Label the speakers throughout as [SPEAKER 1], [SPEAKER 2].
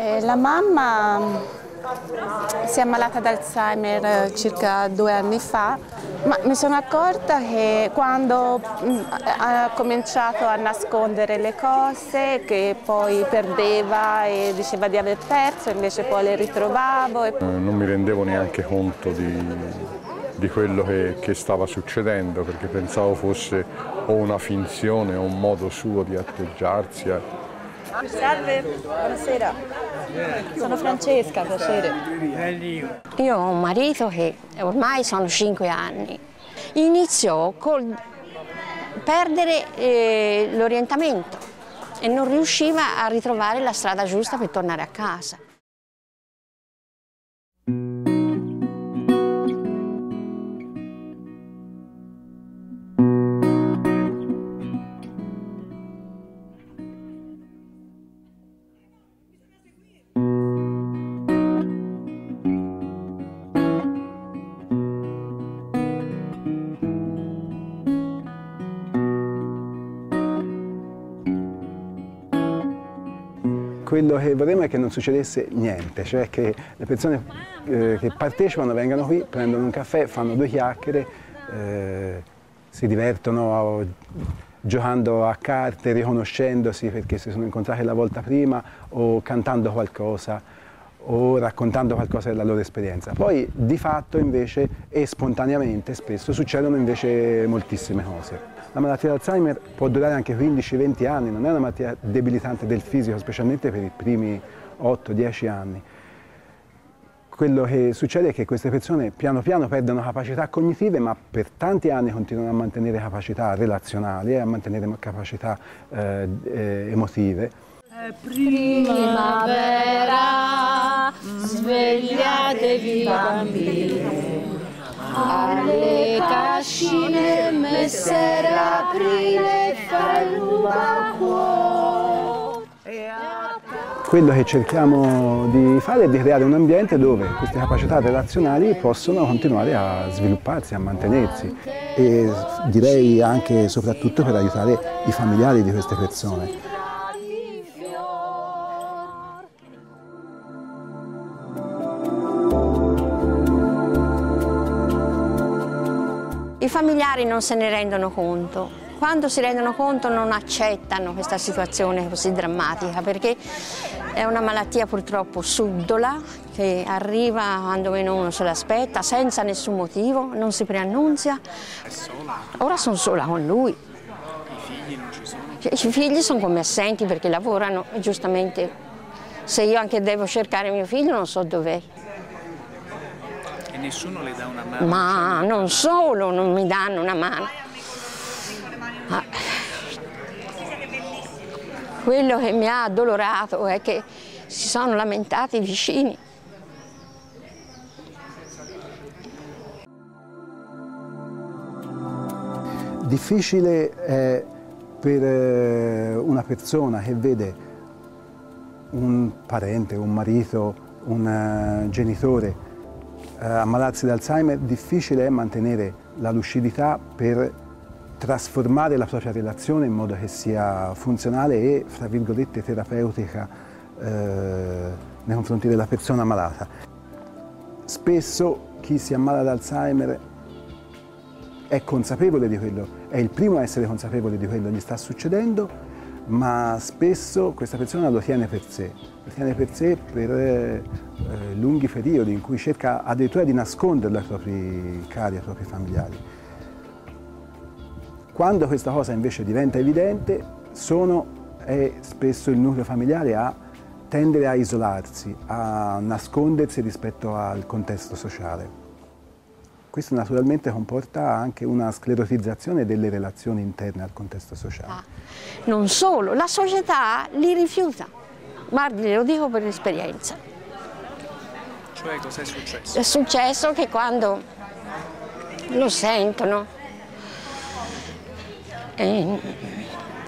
[SPEAKER 1] Eh, la mamma si è ammalata d'Alzheimer eh, circa due anni fa, ma mi sono accorta che quando mm, ha cominciato a nascondere le cose, che poi perdeva e diceva di aver perso, invece poi le ritrovavo. E...
[SPEAKER 2] Non mi rendevo neanche conto di, di quello che, che, stava succedendo, perché pensavo fosse o una finzione o un modo suo di atteggiarsi.
[SPEAKER 3] Salve, buonasera. Sono Francesca, piacere.
[SPEAKER 4] Io ho un marito che ormai sono cinque anni. Iniziò col perdere eh, l'orientamento e non riusciva a ritrovare la strada giusta per tornare a casa.
[SPEAKER 5] Quello che vorremmo è che non succedesse niente, cioè che le persone eh, che partecipano vengano qui, prendono un caffè, fanno due chiacchiere, eh, si divertono giocando a carte, riconoscendosi perché si sono incontrati la volta prima o cantando qualcosa o raccontando qualcosa della loro esperienza. Poi di fatto invece e spontaneamente spesso succedono invece moltissime cose. La malattia d'Alzheimer può durare anche 15-20 anni, non è una malattia debilitante del fisico, specialmente per i primi 8-10 anni. Quello che succede è che queste persone piano piano perdono capacità cognitive, ma per tanti anni continuano a mantenere capacità relazionali e a mantenere capacità eh, eh, emotive.
[SPEAKER 6] Primavera, svegliatevi bambini alle cascine messere aprile fa
[SPEAKER 5] quello che cerchiamo di fare è di creare un ambiente dove queste capacità relazionali possono continuare a svilupparsi, a mantenersi e direi anche e soprattutto per aiutare i familiari di queste persone.
[SPEAKER 4] I familiari non se ne rendono conto. Quando si rendono conto non accettano questa situazione così drammatica perché è una malattia purtroppo subdola che arriva quando meno uno se l'aspetta, senza nessun motivo, non si preannunzia. Ora sono sola con lui. I figli sono? Come assenti perché lavorano giustamente se io anche devo cercare mio figlio non so dov'è
[SPEAKER 7] nessuno le dà una mano?
[SPEAKER 4] Ma non solo non mi danno una mano. Ma quello che mi ha addolorato è che si sono lamentati i vicini.
[SPEAKER 5] Difficile è per eh, una persona che vede un parente, un marito, un eh, genitore ammalarsi di Alzheimer difficile è mantenere la lucidità per trasformare la propria relazione in modo che sia funzionale e, fra virgolette, terapeutica eh, nei confronti della persona malata. Spesso chi si ammala di Alzheimer è consapevole di quello, è il primo a essere consapevole di quello che gli sta succedendo, ma spesso questa persona lo tiene per sé, lo tiene per sé per eh, lunghi periodi in cui cerca addirittura di nasconderlo ai propri cari, ai propri familiari. Quando questa cosa invece diventa evidente, sono, è spesso il nucleo familiare a tendere a isolarsi, a nascondersi rispetto al contesto sociale. Questo naturalmente comporta anche una sclerotizzazione delle relazioni interne al contesto sociale. Ah,
[SPEAKER 4] non solo, la società li rifiuta. Guardi, lo dico per esperienza.
[SPEAKER 7] Cioè cos'è successo?
[SPEAKER 4] È successo che quando lo sentono eh,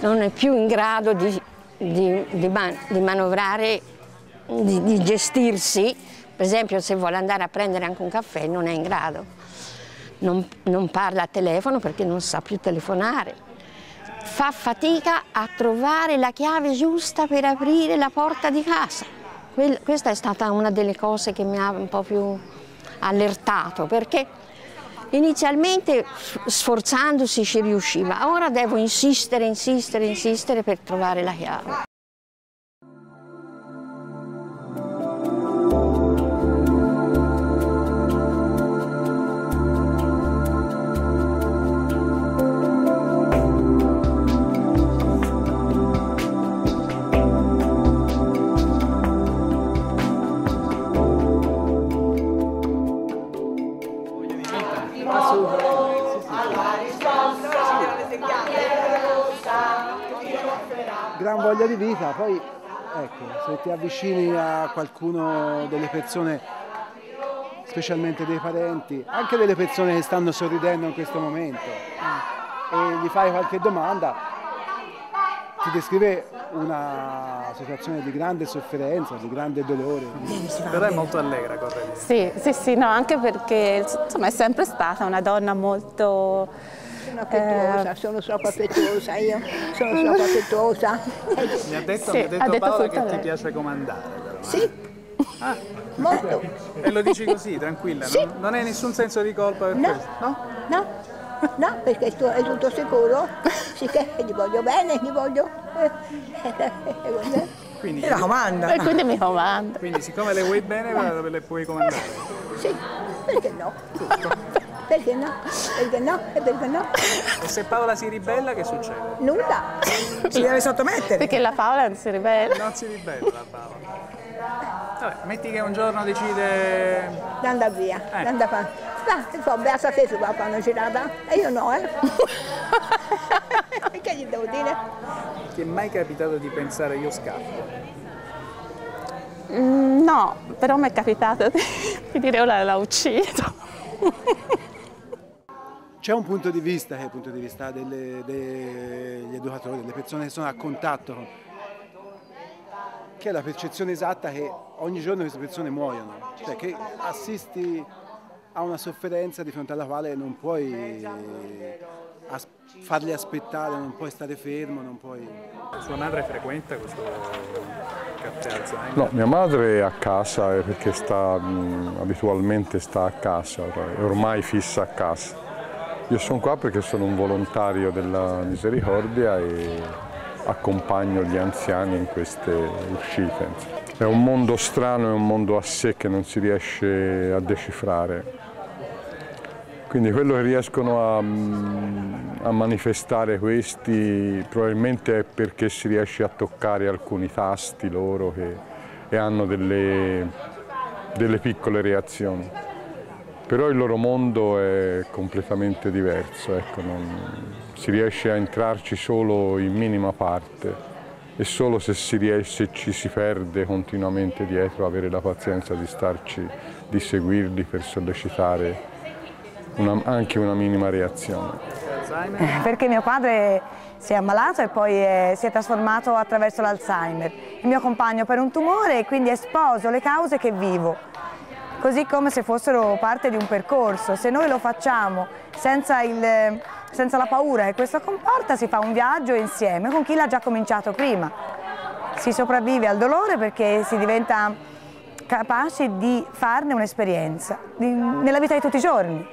[SPEAKER 4] non è più in grado di, di, di, man di manovrare, di gestirsi, per esempio se vuole andare a prendere anche un caffè non è in grado non, non parla a telefono perché non sa più telefonare, fa fatica a trovare la chiave giusta per aprire la porta di casa. questa è stata una delle cose che mi ha un po' più allertato, perché inizialmente sforzandosi ci riusciva, ora devo insistere, insistere, insistere per trovare la chiave.
[SPEAKER 5] Ti avvicini a qualcuno delle persone, specialmente dei parenti, anche delle persone che stanno sorridendo in questo momento, e gli fai qualche domanda, ti descrive una situazione di grande sofferenza, di grande dolore.
[SPEAKER 7] Però è molto allegra Correlia.
[SPEAKER 1] Sì, sì, sì, no, anche perché insomma, è sempre stata una donna molto
[SPEAKER 8] sono affettuosa, eh, sono troppo affettuosa io, sono troppo affettuosa.
[SPEAKER 7] Mi ha detto,
[SPEAKER 1] Sì,
[SPEAKER 7] mi ha detto,
[SPEAKER 1] ha detto
[SPEAKER 7] Paola che ti piace comandare. Però.
[SPEAKER 8] Sì,
[SPEAKER 7] Ah,
[SPEAKER 8] molto.
[SPEAKER 7] e lo dici così, tranquilla,
[SPEAKER 8] Sì.
[SPEAKER 7] non, non hai nessun senso di colpa per
[SPEAKER 8] No,
[SPEAKER 7] questo? No?
[SPEAKER 8] no, no, perché tu è tutto sicuro, sì che gli voglio bene, gli voglio... eh,
[SPEAKER 7] Quindi,
[SPEAKER 1] E quindi mi comanda.
[SPEAKER 7] quindi siccome le vuoi bene, le le puoi comandare.
[SPEAKER 8] Sì, perché no? Perché no? Perché no? E perché no?
[SPEAKER 7] E se Paola si ribella, che succede?
[SPEAKER 8] Nulla.
[SPEAKER 3] Si deve sottomettere.
[SPEAKER 1] Perché la Paola non si ribella.
[SPEAKER 7] Non si ribella Paola. Vabbè, metti che un giorno decide...
[SPEAKER 8] Anda via,
[SPEAKER 7] Eh.
[SPEAKER 8] anda fa. Va, so, beata te se va quando girata. E io no, eh. che gli devo dire?
[SPEAKER 7] Ti è mai capitato di pensare io scappo?
[SPEAKER 1] Mm, no, però mi è capitato di, di dire ora la uccido.
[SPEAKER 5] C'è un punto di vista che è il punto di vista delle- degli educatori, delle persone che sono a contatto con che è la percezione esatta che ogni giorno queste persone muoiono, cioè che assisti a una sofferenza di fronte alla quale non puoi as- farli aspettare, non puoi stare fermo, non puoi...
[SPEAKER 7] Sua madre frequenta questo caffè Alzheimer?
[SPEAKER 2] No, mia madre è a casa eh, perché sta, mh, abitualmente sta a casa, ormai- è ormai fissa a casa. Io sono qua perché sono un volontario della Misericordia e accompagno gli anziani in queste uscite. È un mondo strano, è un mondo a sé che non si riesce a decifrare. Quindi quello che riescono a, mh, a manifestare questi probabilmente è perché si riesce a toccare alcuni tasti loro che, e hanno delle, delle piccole reazioni. Però il loro mondo è completamente diverso, ecco, non- si riesce a entrarci solo in minima parte e solo se, si riesce, se ci si perde continuamente dietro avere la pazienza di starci, di seguirli per sollecitare una- anche una minima reazione.
[SPEAKER 7] Alzheimer?
[SPEAKER 3] Perché mio padre si è ammalato e poi è- si è trasformato attraverso l'Alzheimer. Il mio compagno per un tumore e quindi esposo le cause che vivo, così come se fossero parte di un percorso. Se noi lo facciamo senza, il- senza la paura che questo comporta, si fa un viaggio insieme con chi l'ha già cominciato prima. Si sopravvive al dolore perché si diventa capaci di farne un'esperienza nella vita di tutti i giorni.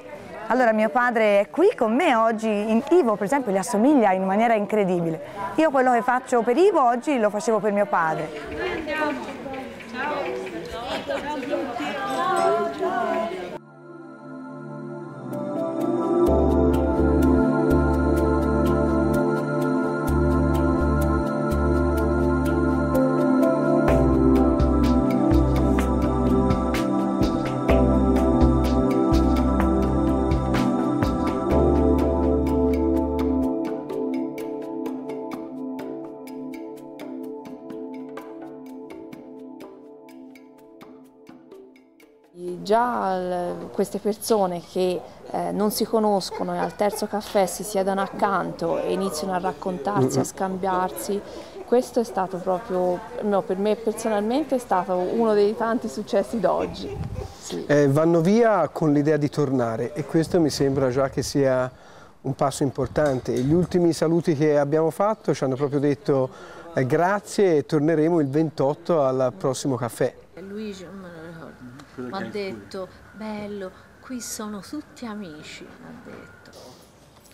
[SPEAKER 3] Allora mio padre è qui con me oggi, Ivo per esempio gli assomiglia in maniera incredibile. Io quello che faccio per Ivo oggi lo facevo per mio padre.
[SPEAKER 9] Già queste persone che eh, non si conoscono e al terzo caffè si siedono accanto e iniziano a raccontarsi, a scambiarsi, questo è stato proprio, no, per me personalmente è stato uno dei tanti successi d'oggi. Sì.
[SPEAKER 10] Eh, vanno via con l'idea di tornare e questo mi sembra già che sia un passo importante. Gli ultimi saluti che abbiamo fatto ci hanno proprio detto eh, grazie e torneremo il 28 al prossimo caffè.
[SPEAKER 6] Luigi, non me lo ricordo, mi ha detto, bello, qui sono tutti amici, mi ha detto.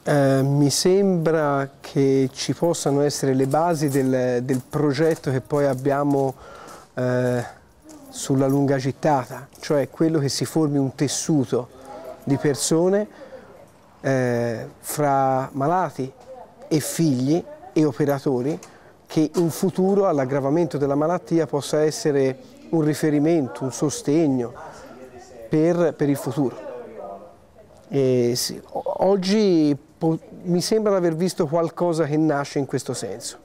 [SPEAKER 10] Eh, mi sembra che ci possano essere le basi del, del progetto che poi abbiamo eh, sulla lunga gittata, cioè quello che si formi un tessuto di persone eh, fra malati e figli e operatori che in futuro all'aggravamento della malattia possa essere un riferimento, un sostegno per, per il futuro. Sì, oggi mi sembra di aver visto qualcosa che nasce in questo senso.